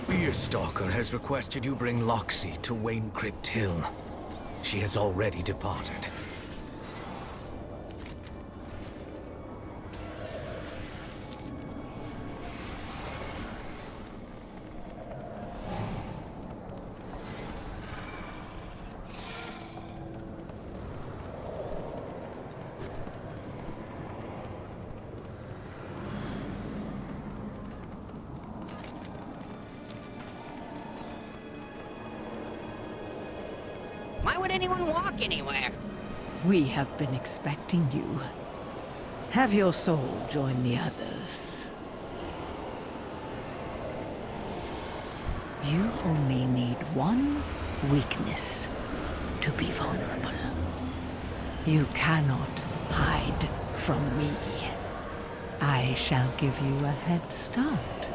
Deerstalker has requested you bring Loxi to Wayne Crypt Hill. She has already departed. Why would anyone walk anywhere? We have been expecting you. Have your soul join the others. You only need one weakness to be vulnerable. You cannot hide from me. I shall give you a head start.